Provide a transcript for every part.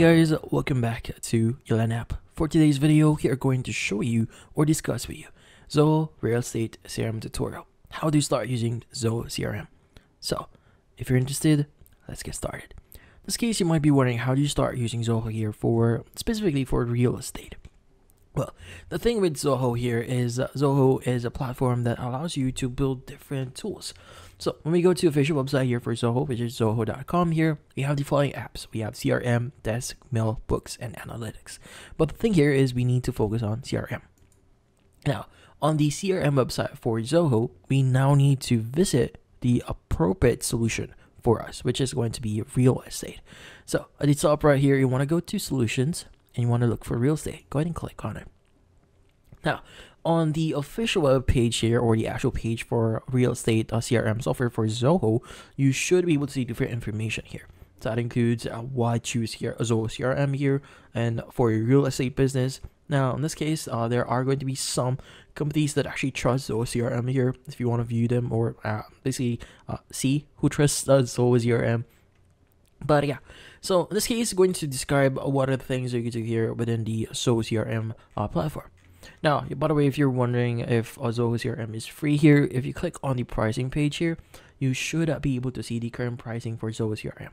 guys, welcome back to Yalan app. For today's video, we are going to show you or discuss with you Zoho Real Estate CRM tutorial. How to start using Zoho CRM. So, if you're interested, let's get started. In this case, you might be wondering how do you start using Zoho here for specifically for real estate. Well, the thing with Zoho here is Zoho is a platform that allows you to build different tools. So when we go to official website here for Zoho, which is zoho.com here, we have the following apps. We have CRM, Desk, Mail, Books, and Analytics. But the thing here is we need to focus on CRM. Now, on the CRM website for Zoho, we now need to visit the appropriate solution for us, which is going to be real estate. So at the top right here, you want to go to solutions and you want to look for real estate. Go ahead and click on it. Now, on the official web page here or the actual page for real estate uh, CRM software for Zoho, you should be able to see different information here. So that includes uh, why choose here Zoho CRM here and for your real estate business. Now, in this case, uh, there are going to be some companies that actually trust Zoho CRM here. If you want to view them or uh, basically uh, see who trusts uh, Zoho CRM. But yeah, so in this case, going to describe what are the things you can do here within the Zoho CRM uh, platform. Now, by the way, if you're wondering if Zoho CRM is free here, if you click on the pricing page here, you should be able to see the current pricing for Zoho CRM.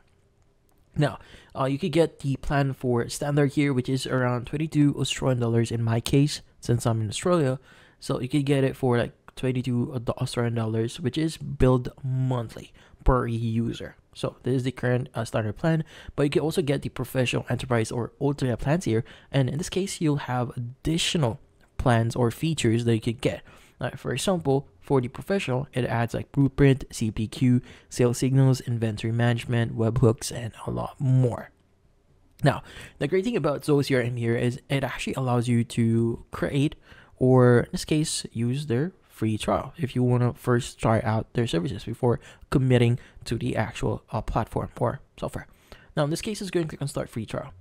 Now, uh, you could get the plan for standard here, which is around 22 Australian dollars in my case, since I'm in Australia. So you could get it for like 22 Australian dollars, which is billed monthly per user. So this is the current uh, starter plan, but you can also get the professional enterprise or ultimate plans here. And in this case, you'll have additional plans or features that you could get. for example, for the professional, it adds like blueprint, CPQ, sales signals, inventory management, webhooks, and a lot more. Now, the great thing about Zoho CRM here is it actually allows you to create, or in this case, use their free trial if you want to first try out their services before committing to the actual uh, platform or software. Now, in this case, it's going to click on Start Free Trial.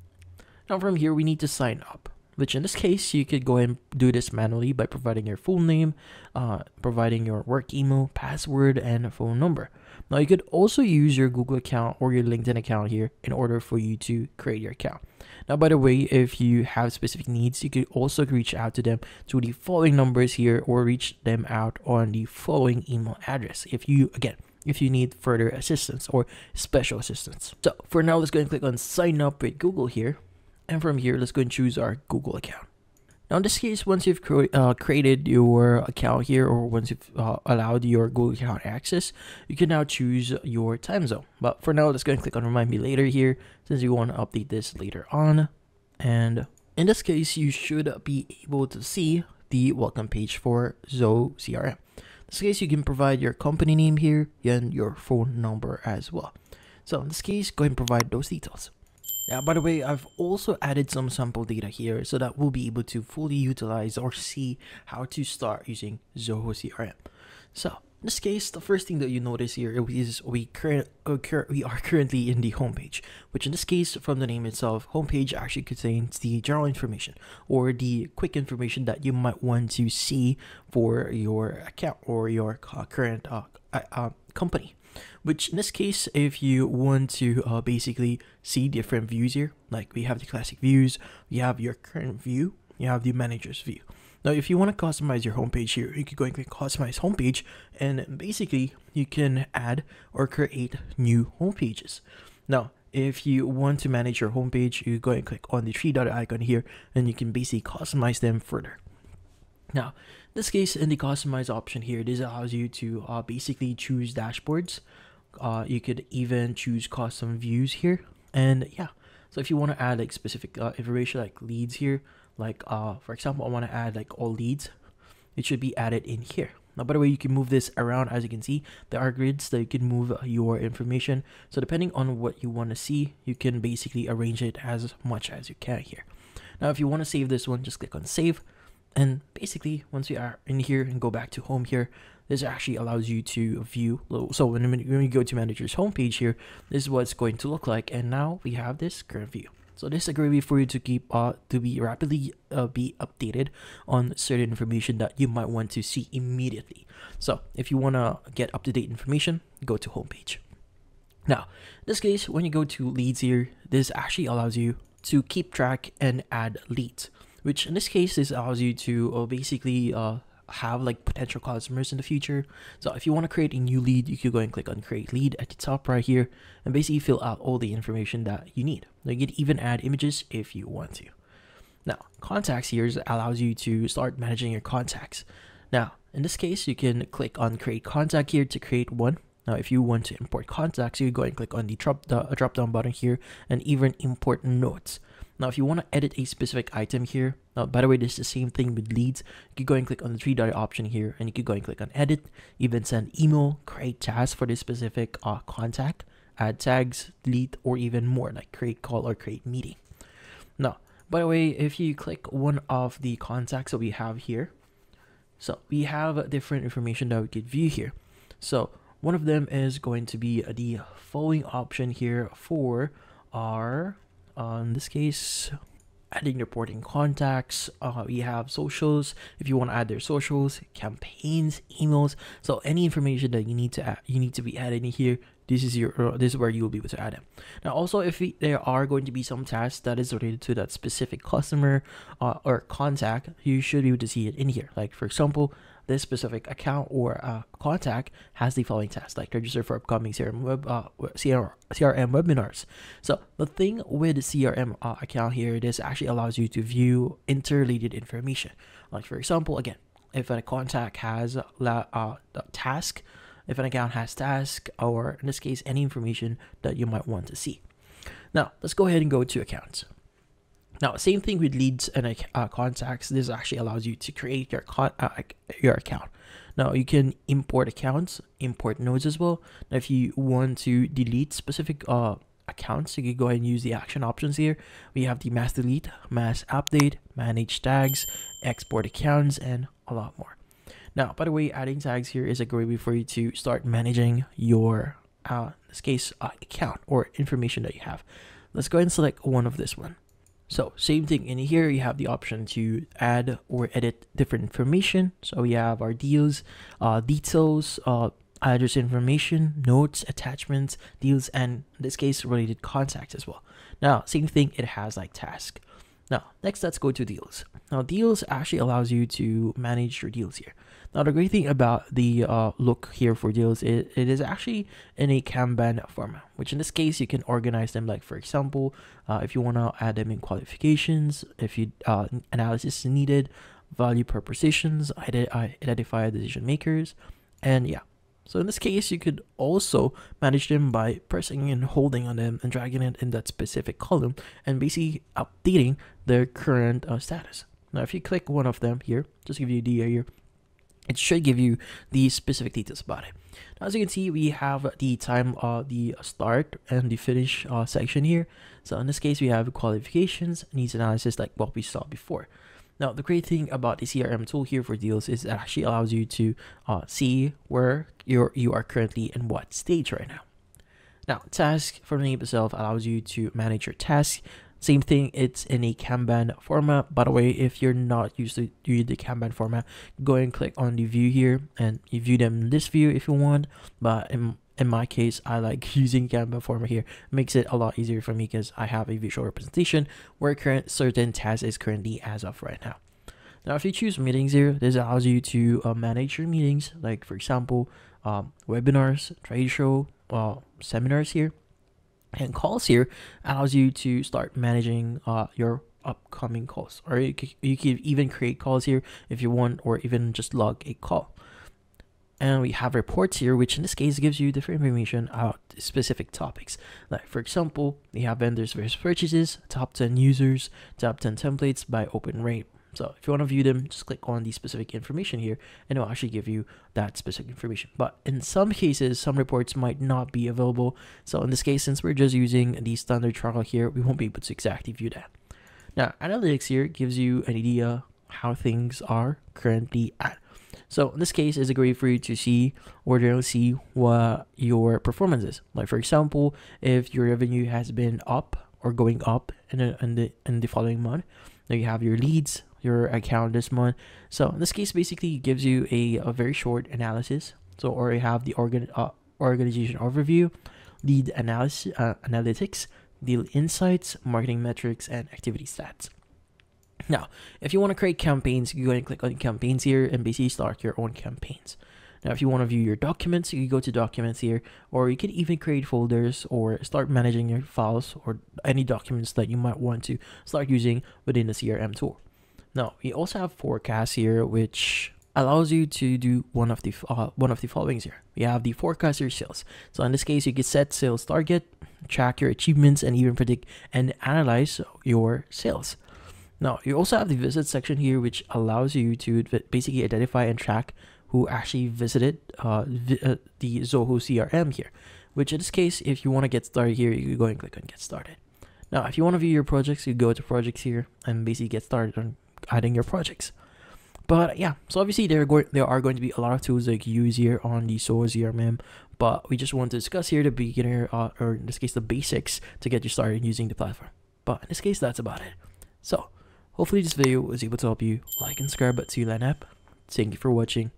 Now, from here, we need to sign up which in this case you could go and do this manually by providing your full name uh, providing your work email password and phone number now you could also use your google account or your linkedin account here in order for you to create your account now by the way if you have specific needs you could also reach out to them to the following numbers here or reach them out on the following email address if you again if you need further assistance or special assistance. So for now, let's go and click on sign up with Google here. And from here, let's go and choose our Google account. Now in this case, once you've cre uh, created your account here or once you've uh, allowed your Google account access, you can now choose your time zone. But for now, let's go and click on remind me later here since you want to update this later on. And in this case, you should be able to see the welcome page for Zoho CRM. In this case, you can provide your company name here and your phone number as well. So in this case, go ahead and provide those details. Now, by the way, I've also added some sample data here so that we'll be able to fully utilize or see how to start using Zoho CRM. So, in this case, the first thing that you notice here is we, current, uh, we are currently in the homepage, which in this case, from the name itself, homepage actually contains the general information or the quick information that you might want to see for your account or your uh, current uh, uh, company which in this case if you want to uh, basically see different views here like we have the classic views we have your current view you have the manager's view. Now if you want to customize your homepage here you can go and click customize homepage and basically you can add or create new homepages. Now if you want to manage your homepage you go and click on the three dot icon here and you can basically customize them further. Now, this case, in the customize option here, this allows you to uh, basically choose dashboards. Uh, you could even choose custom views here. And yeah, so if you want to add like specific uh, information like leads here, like uh, for example, I want to add like all leads, it should be added in here. Now, by the way, you can move this around as you can see. There are grids that you can move your information. So depending on what you want to see, you can basically arrange it as much as you can here. Now, if you want to save this one, just click on save. And basically, once you are in here and go back to home here, this actually allows you to view. So when, when you go to manager's homepage here, this is what it's going to look like. And now we have this current view. So this is a great way for you to keep uh, to be rapidly uh, be updated on certain information that you might want to see immediately. So if you want to get up to date information, go to homepage. Now, in this case, when you go to leads here, this actually allows you to keep track and add leads, which in this case, this allows you to uh, basically uh, have like potential customers in the future. So if you want to create a new lead, you could go and click on create lead at the top right here and basically fill out all the information that you need. You can even add images if you want to. Now, contacts here allows you to start managing your contacts. Now, in this case, you can click on create contact here to create one. Now, if you want to import contacts, you go and click on the drop, the drop down button here and even import notes. Now, if you want to edit a specific item here, now, by the way, this is the same thing with leads. You could go and click on the three dot option here and you could go and click on edit, even send email, create tasks for this specific uh, contact, add tags, delete, or even more like create call or create meeting. Now, by the way, if you click one of the contacts that we have here, so we have different information that we could view here. So one of them is going to be the following option here for our, uh, in this case, adding reporting contacts. Uh, we have socials if you want to add their socials, campaigns, emails. So any information that you need to add, you need to be adding here this is your uh, this is where you'll be able to add them now also if we, there are going to be some tasks that is related to that specific customer uh, or contact you should be able to see it in here like for example this specific account or uh, contact has the following tasks like register for upcoming crm web uh, crm, webinars so the thing with the crm uh, account here this actually allows you to view interrelated information like for example again if a contact has a uh, task if an account has task or in this case any information that you might want to see. Now let's go ahead and go to accounts. Now same thing with leads and uh, contacts. This actually allows you to create your con uh, your account. Now you can import accounts, import notes as well. Now if you want to delete specific uh, accounts, you can go ahead and use the action options here. We have the mass delete, mass update, manage tags, export accounts, and a lot more. Now, by the way, adding tags here is a great way for you to start managing your, uh, in this case, uh, account or information that you have. Let's go ahead and select one of this one. So same thing in here, you have the option to add or edit different information. So we have our deals, uh, details, uh, address information, notes, attachments, deals, and in this case, related contacts as well. Now, same thing, it has like task. Now, next, let's go to deals. Now, deals actually allows you to manage your deals here. Now, the great thing about the uh, look here for deals is it is actually in a Kanban format, which in this case, you can organize them like, for example, uh, if you want to add them in qualifications, if you uh, analysis is needed, value propositions, identify decision makers, and yeah, so in this case, you could also manage them by pressing and holding on them and dragging it in that specific column and basically updating their current uh, status. Now, if you click one of them here, just give you a idea here, it should give you the specific details about it. Now, as you can see, we have the time, uh, the start and the finish uh, section here. So in this case, we have qualifications, needs analysis like what we saw before. Now, the great thing about the CRM tool here for deals is it actually allows you to uh, see where you're, you are currently in what stage right now. Now, task from the name itself allows you to manage your tasks. Same thing, it's in a Kanban format. By the way, if you're not used to the Kanban format, go and click on the view here and you view them in this view if you want. But in in my case, I like using Kanban format here. Makes it a lot easier for me because I have a visual representation where current certain task is currently as of right now. Now, if you choose meetings here, this allows you to uh, manage your meetings, like for example, um, webinars, trade show, uh, seminars here, and calls here allows you to start managing uh, your upcoming calls, or you can, you can even create calls here if you want, or even just log a call. And we have reports here which in this case gives you different information about specific topics. Like for example we have vendors versus purchases top 10 users top 10 templates by open rate so if you want to view them just click on the specific information here and it'll actually give you that specific information. But in some cases some reports might not be available. So in this case since we're just using the standard trial here we won't be able to exactly view that. Now analytics here gives you an idea how things are currently at. So in this case, it's a great for you to see or to see what your performance is. Like for example, if your revenue has been up or going up in, in the in the following month, then you have your leads, your account this month. So in this case, basically gives you a, a very short analysis. So already have the organ uh, organization overview, lead analysis uh, analytics, deal insights, marketing metrics, and activity stats. Now, if you want to create campaigns, you go and click on campaigns here and basically start your own campaigns. Now, if you want to view your documents, you go to documents here, or you can even create folders or start managing your files or any documents that you might want to start using within the CRM tool. Now, we also have forecast here, which allows you to do one of the uh, one of the followings here. We have the forecast your sales. So in this case, you can set sales target, track your achievements, and even predict and analyze your sales. Now, you also have the visit section here, which allows you to basically identify and track who actually visited uh, vi uh, the Zoho CRM here. Which in this case, if you want to get started here, you go and click on get started. Now, if you want to view your projects, you go to projects here and basically get started on adding your projects. But yeah, so obviously there are going there are going to be a lot of tools you use here on the Zoho CRM, but we just want to discuss here the beginner uh, or in this case the basics to get you started using the platform. But in this case, that's about it. So hopefully this video was able to help you like and subscribe to Yalan app. Thank you for watching